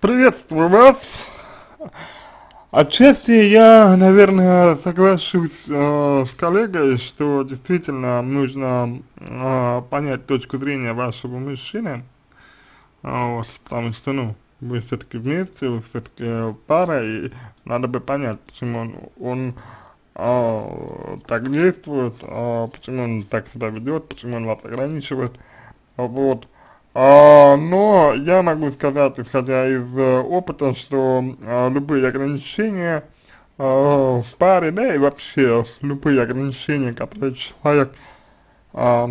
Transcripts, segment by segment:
Приветствую вас. Отчасти я, наверное, соглашусь э, с коллегой, что действительно нужно э, понять точку зрения вашего мужчины, э, вот, потому что, ну, вы все-таки вместе, вы все-таки пара, и надо бы понять, почему он, он э, так действует, э, почему он так себя ведет, почему он вас ограничивает, вот. А, но я могу сказать, исходя из э, опыта, что а, любые ограничения а, в паре, да и вообще любые ограничения, которые человек а,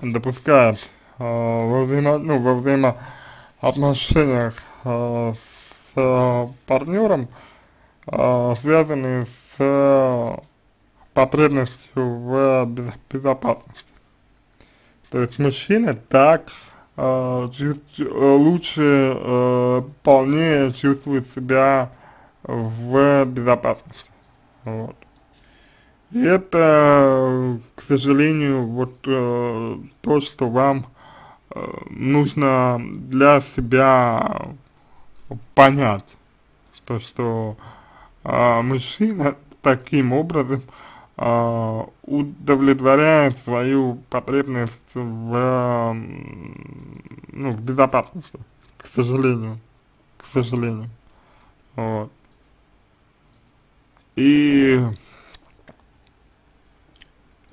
допускает а, во, взаимо, ну, во взаимоотношениях а, с а, партнером, а, связаны с а, потребностью в безопасности. То есть мужчина так э, чувств, лучше, э, полнее чувствует себя в безопасности. Вот. И это, к сожалению, вот э, то, что вам э, нужно для себя понять, то, что э, мужчина таким образом э, удовлетворяет свою потребность в, ну, в безопасности, к сожалению, к сожалению, вот. И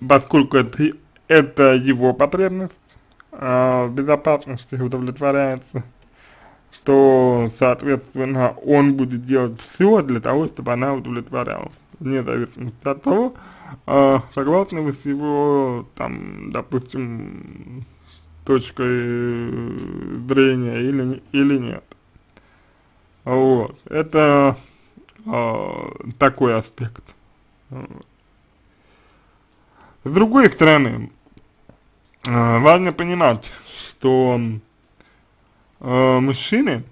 поскольку это, это его потребность а, в безопасности удовлетворяется, то, соответственно, он будет делать все для того, чтобы она удовлетворялась вне зависимости от того, э, согласны вы с его, там, допустим, точкой зрения или, или нет. Вот, это э, такой аспект. С другой стороны, э, важно понимать, что э, мужчины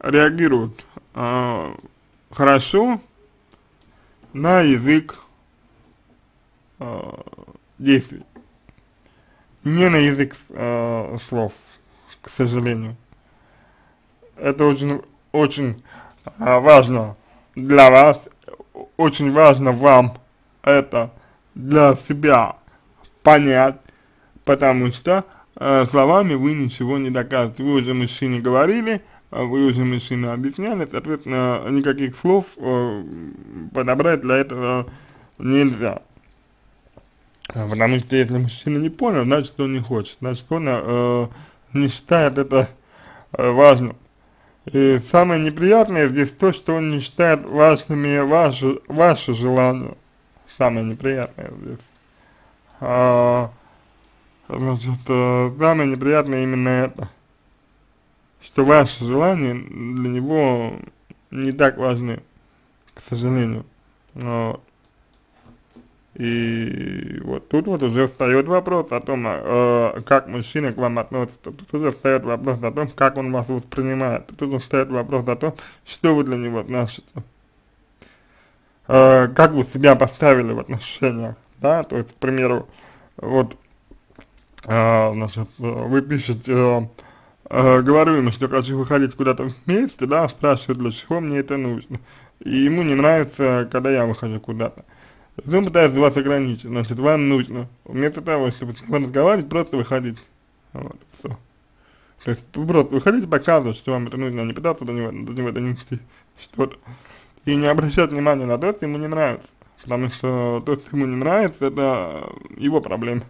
реагируют э, хорошо на язык э, действий, не на язык э, слов, к сожалению. Это очень, очень э, важно для вас, очень важно вам это для себя понять, потому что э, словами вы ничего не доказываете. Вы уже мужчине говорили, а вы уже мужчины объясняли, соответственно, никаких слов э, подобрать для этого нельзя. Потому что если мужчина не понял, значит он не хочет, значит он э, не считает это э, важным. И самое неприятное здесь то, что он не считает важными ваши, ваши желания. Самое неприятное здесь. А, значит, э, самое неприятное именно это что ваши желания для него не так важны, к сожалению. Вот. И вот тут вот уже встает вопрос о том, э, как мужчина к вам относится, тут уже встает вопрос о том, как он вас воспринимает, тут уже встает вопрос о том, что вы для него значите, э, как вы себя поставили в отношениях, да, то есть, к примеру, вот, э, значит, вы пишете, э, э, говорю ему, что хочу выходить куда-то вместе, да, спрашивает, для чего мне это нужно. И ему не нравится, когда я выхожу куда-то. Он пытается вас ограничить, значит, вам нужно, вместо того, чтобы с ним разговаривать, просто выходить. Вот, все. То есть вы просто выходите, показывать, что вам это нужно, а не пытаться до него, до него донести что-то. И не обращать внимания на то, что ему не нравится. Потому что то, что ему не нравится, это его проблема.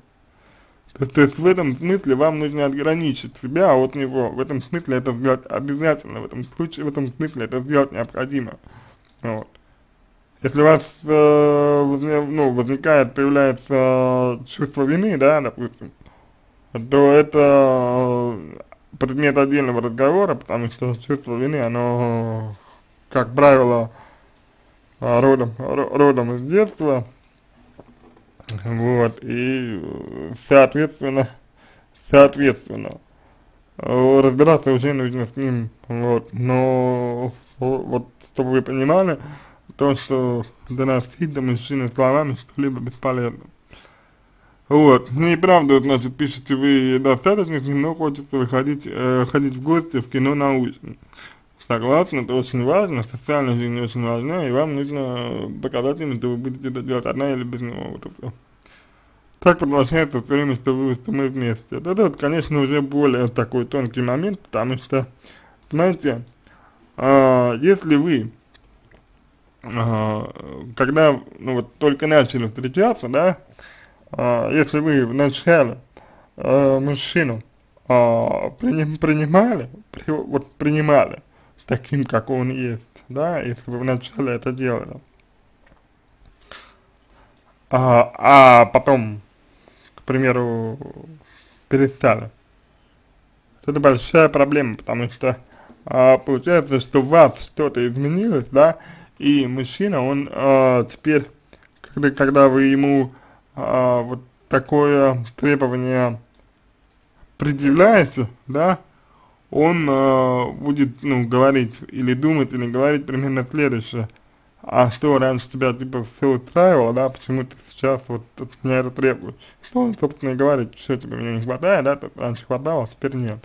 То, есть в этом смысле вам нужно ограничить себя от него, в этом смысле это сделать обязательно, в этом случае, в этом смысле это сделать необходимо. Вот. Если у вас э, ну, возникает, появляется э, чувство вины, да, допустим, то это э, предмет отдельного разговора, потому что чувство вины, оно, как правило, э, родом, родом из детства, вот, и, соответственно, соответственно, разбираться уже нужно с ним, вот, но, вот, чтобы вы понимали, то, что доносить до мужчины словами что-либо бесполезно. Вот, ну и правда, значит, пишете вы достаточно, но хочется выходить, э, ходить в гости, в кино, на ужин. Согласна, это очень важно, социальная жизнь очень важна, и вам нужно показать им, что вы будете это делать одна или без него, вот и. Так продолжается все время, что вы, что мы вместе. Это, вот, конечно, уже более такой тонкий момент, потому что, знаете, э, если вы, э, когда, ну вот, только начали встречаться, да, э, если вы вначале э, мужчину э, принимали, при, вот принимали таким, как он есть, да, если вы вначале это делали, а, а потом, к примеру, перестали, это большая проблема, потому что а, получается, что у вас что-то изменилось, да, и мужчина, он а, теперь, когда, когда вы ему а, вот такое требование предъявляете, да, он э, будет, ну, говорить или думать, или говорить примерно следующее. А что раньше тебя, типа, все устраивало, да, почему ты сейчас вот от меня это требуешь? Что он, собственно, и говорит, что тебе меня не хватает, да, тут раньше хватало, а теперь нет.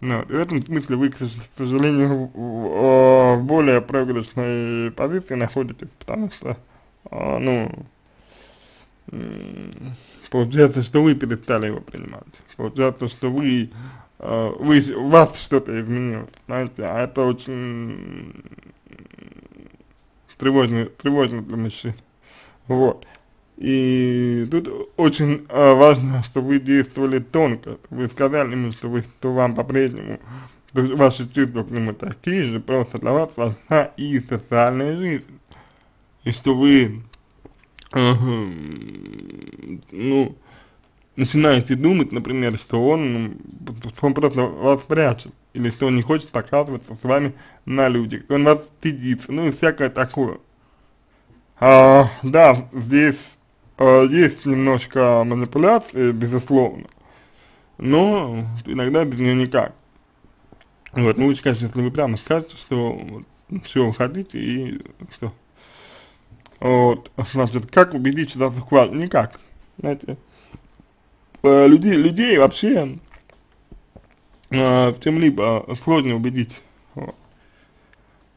Ну, в этом смысле вы, к сожалению, в, в более проигрышной позиции находитесь, потому что, э, ну, получается, что вы перестали его принимать. Получается, что вы, э, вы у вас что-то изменилось, знаете, а это очень тревожно, тревожно для мужчин. Вот. И тут очень э, важно, что вы действовали тонко. Вы сказали ему, что, вы, что вам по-прежнему, ваши чувства к нему такие же, просто для вас важна и социальная жизнь. И что вы ну, начинаете думать, например, что он, он просто вас прячет, или что он не хочет показываться с вами на людях, что он вас стыдится, ну и всякое такое. А, да, здесь а, есть немножко манипуляции, безусловно, но иногда без нее никак. Вот, ну лучше, конечно, если вы прямо скажете, что вот, все вы хотите и все. Вот, значит, как убедить квадрате? Никак, знаете. Э, людей, людей вообще э, в чем-либо сложно убедить.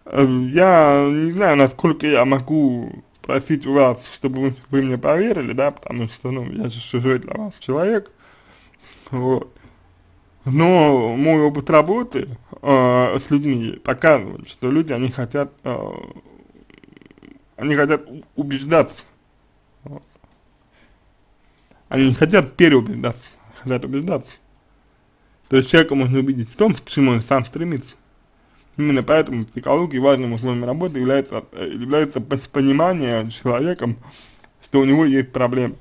Э, я не знаю, насколько я могу просить у вас, чтобы вы мне поверили, да, потому что, ну, я же чужой для вас человек, вот. Но мой опыт работы э, с людьми показывает, что люди, они хотят э, они хотят убеждаться. Вот. Они не хотят переубеждаться, хотят убеждаться. То есть человека можно убедить в том, к чему он сам стремится. Именно поэтому в психологии важным условием работы является, является понимание человеком, что у него есть проблема.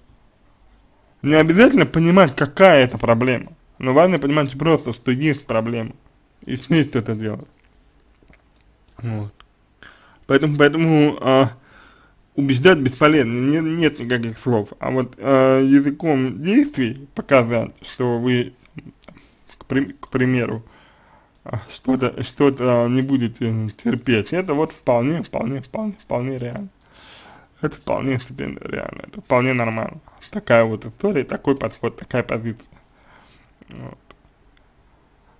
Не обязательно понимать, какая это проблема, но важно понимать просто, что есть проблема, и с ней что-то делать. Вот. Поэтому, поэтому а, убеждать бесполезно, не, нет никаких слов. А вот э, языком действий показать, что вы, к, при, к примеру, а, что-то что, -то, не будете терпеть, это вот вполне, вполне, вполне, вполне реально. Это вполне себе реально, это вполне нормально. Такая вот история, такой подход, такая позиция. Вот.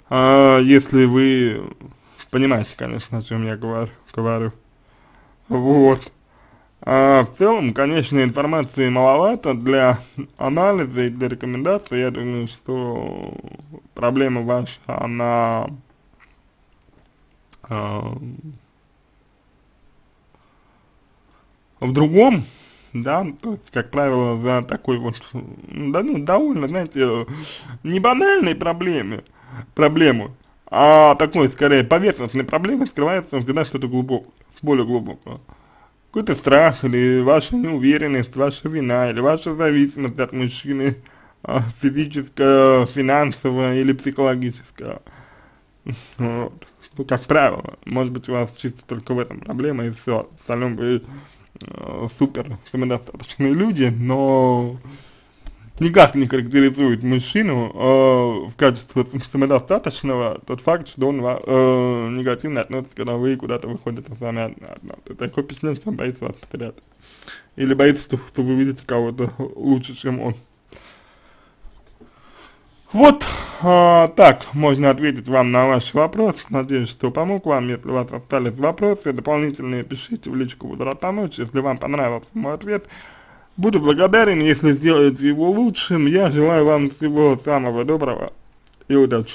А если вы понимаете, конечно, о чем я говорю, говорю. Вот. А, в целом, конечно, информации маловато для анализа и для рекомендаций. Я думаю, что проблема ваша, она а, в другом, да, то есть, как правило, за такой вот, да, ну, довольно, знаете, не банальной проблеме, проблему, а такой, скорее, поверхностной проблемой скрывается всегда что-то глубокое, более глубокое какой-то страх, или ваша неуверенность, ваша вина, или ваша зависимость от мужчины, а, физическая, финансовая или психологическая. Вот. Ну, как правило, может быть у вас чисто только в этом проблема и все, в остальном вы э, супер самодостаточные люди, но никак не характеризует мужчину э, в качестве самодостаточного, тот факт, что он э, негативно относится, когда вы куда-то выходите с вами одна. одна. То есть такое впечатление, что он боится вас потерять. Или боится, что, что вы видите кого-то лучше, чем он. Вот э, так можно ответить вам на ваш вопрос. Надеюсь, что помог вам. Если у вас остались вопросы дополнительные, пишите в личку, буду рад помочь. Если вам понравился мой ответ, Буду благодарен, если сделаете его лучшим. Я желаю вам всего самого доброго и удачи.